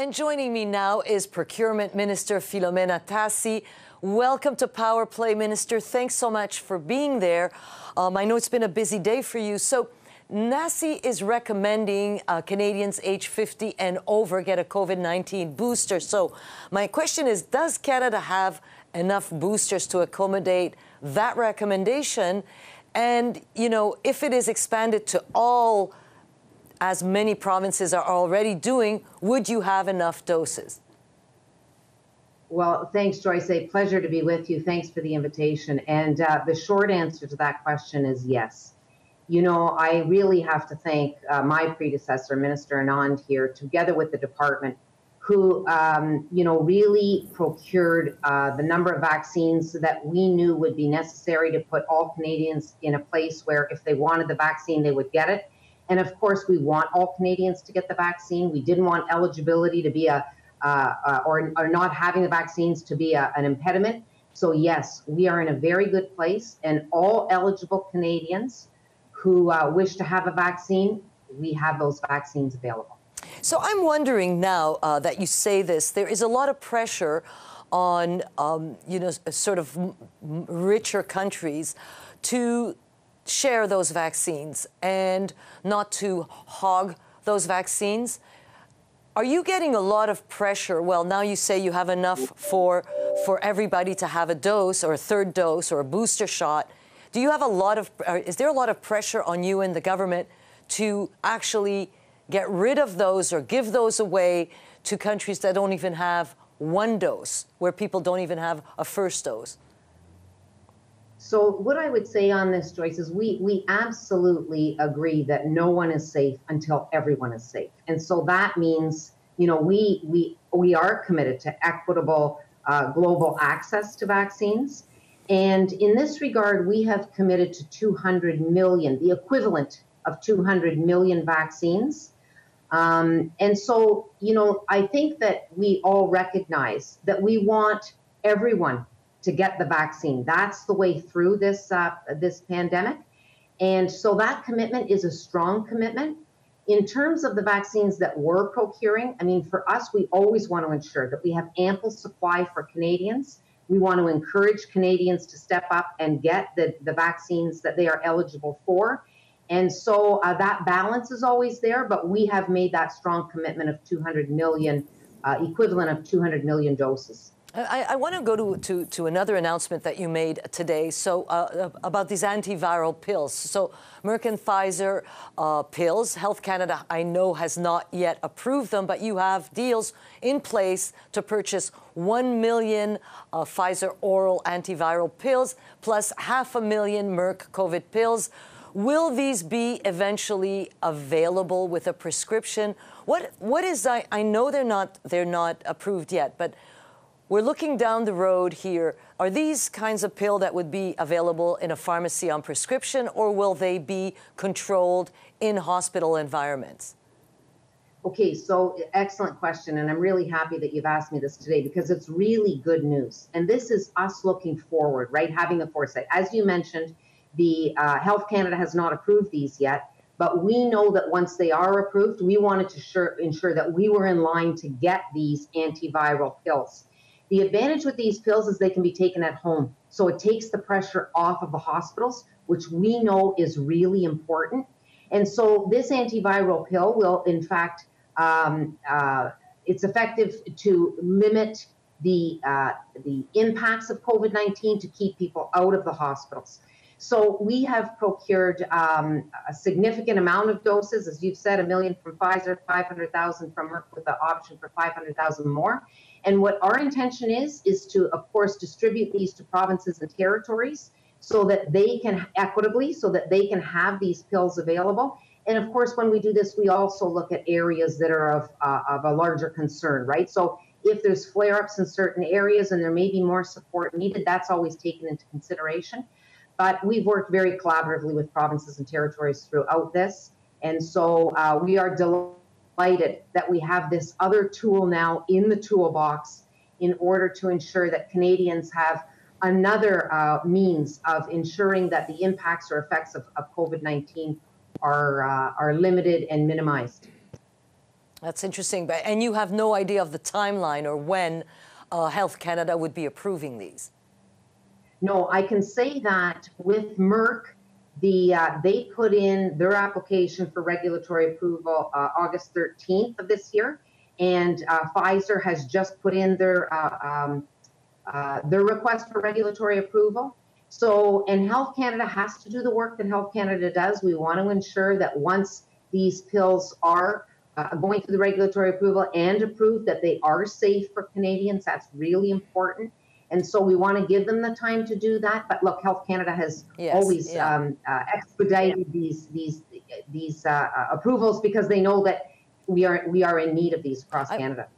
And joining me now is Procurement Minister Filomena Tassi. Welcome to Power Play, Minister. Thanks so much for being there. Um, I know it's been a busy day for you. So, NACI is recommending uh, Canadians age 50 and over get a COVID 19 booster. So, my question is Does Canada have enough boosters to accommodate that recommendation? And, you know, if it is expanded to all as many provinces are already doing, would you have enough doses? Well, thanks, Joyce. A pleasure to be with you. Thanks for the invitation. And uh, the short answer to that question is yes. You know, I really have to thank uh, my predecessor, Minister Anand, here, together with the department, who, um, you know, really procured uh, the number of vaccines that we knew would be necessary to put all Canadians in a place where if they wanted the vaccine, they would get it and of course, we want all Canadians to get the vaccine. We didn't want eligibility to be a, uh, uh, or, or not having the vaccines to be a, an impediment. So, yes, we are in a very good place, and all eligible Canadians who uh, wish to have a vaccine, we have those vaccines available. So, I'm wondering now uh, that you say this, there is a lot of pressure on, um, you know, sort of richer countries to share those vaccines and not to hog those vaccines. Are you getting a lot of pressure? Well, now you say you have enough for for everybody to have a dose or a third dose or a booster shot. Do you have a lot of is there a lot of pressure on you and the government to actually get rid of those or give those away to countries that don't even have one dose, where people don't even have a first dose? So what I would say on this, Joyce, is we we absolutely agree that no one is safe until everyone is safe, and so that means you know we we we are committed to equitable uh, global access to vaccines, and in this regard, we have committed to 200 million, the equivalent of 200 million vaccines. Um, and so, you know, I think that we all recognize that we want everyone to get the vaccine. That's the way through this uh, this pandemic, and so that commitment is a strong commitment. In terms of the vaccines that we're procuring, I mean, for us, we always want to ensure that we have ample supply for Canadians. We want to encourage Canadians to step up and get the, the vaccines that they are eligible for. And so uh, that balance is always there, but we have made that strong commitment of 200 million, uh, equivalent of 200 million doses. I, I, want to go to, to, to, another announcement that you made today. So uh, about these antiviral pills. So Merck and Pfizer uh, pills. Health Canada, I know, has not yet approved them, but you have deals in place to purchase one million uh, Pfizer oral antiviral pills plus half a million Merck COVID pills. Will these be eventually available with a prescription? What what is I, I know they're not they're not approved yet, but we're looking down the road here. Are these kinds of pill that would be available in a pharmacy on prescription, or will they be controlled in hospital environments? Okay, so excellent question. And I'm really happy that you've asked me this today because it's really good news. And this is us looking forward, right? Having the foresight. As you mentioned, the uh, Health Canada has not approved these yet, but we know that once they are approved, we wanted to sure, ensure that we were in line to get these antiviral pills. The advantage with these pills is they can be taken at home. So it takes the pressure off of the hospitals, which we know is really important. And so this antiviral pill will, in fact, um, uh, it's effective to limit the uh, the impacts of COVID-19 to keep people out of the hospitals. So we have procured um, a significant amount of doses, as you've said, a million from Pfizer, 500,000 from Merck, with the option for 500,000 more. And what our intention is, is to, of course, distribute these to provinces and territories so that they can equitably, so that they can have these pills available. And of course, when we do this, we also look at areas that are of, uh, of a larger concern, right? So if there's flare ups in certain areas and there may be more support needed, that's always taken into consideration. But we've worked very collaboratively with provinces and territories throughout this. And so uh, we are delighted that we have this other tool now in the toolbox in order to ensure that Canadians have another uh, means of ensuring that the impacts or effects of, of COVID 19 are, uh, are limited and minimized. That's interesting. But, and you have no idea of the timeline or when uh, Health Canada would be approving these? No, I can say that with Merck, the uh, they put in their application for regulatory approval uh, August 13th of this year, and uh, Pfizer has just put in their uh, um, uh, their request for regulatory approval. So, and Health Canada has to do the work that Health Canada does. We want to ensure that once these pills are uh, going through the regulatory approval and approved, that they are safe for Canadians. That's really important. And so we want to give them the time to do that. But look, Health Canada has yes, always yeah. um, uh, expedited yeah. these these these uh, approvals because they know that we are we are in need of these across I, Canada.